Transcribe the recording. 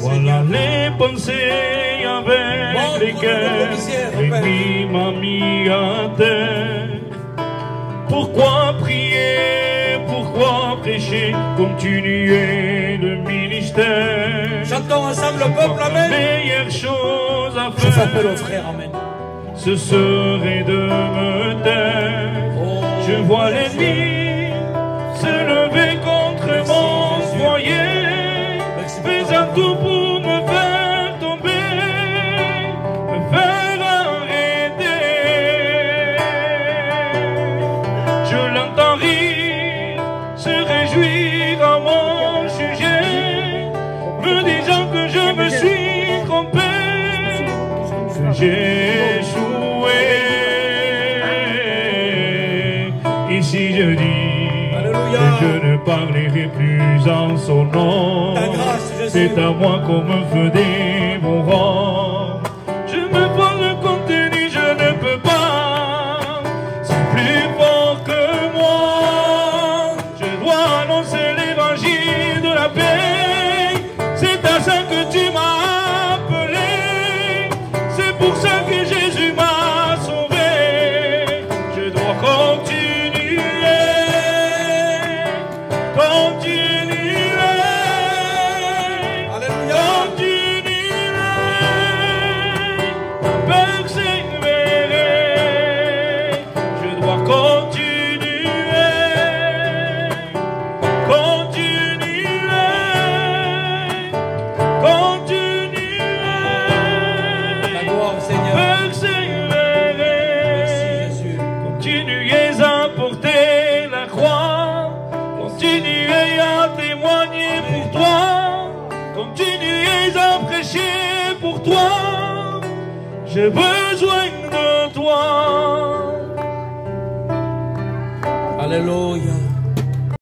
Voilà les pensées avec lesquelles l'ennemi m'a mis à terre. Pourquoi prier, pourquoi prêcher, continuer le ministère? Chantons ensemble le peuple, La Amen. meilleure chose à Je faire, au frère, Amen. ce serait de me taire. Oh, Je vois l'ennemi j'ai échoué. Ici je dis Alléluia. que je ne parlerai plus en son nom. C'est à moi qu'on me fait des C'est J'ai besoin de toi. Alléluia.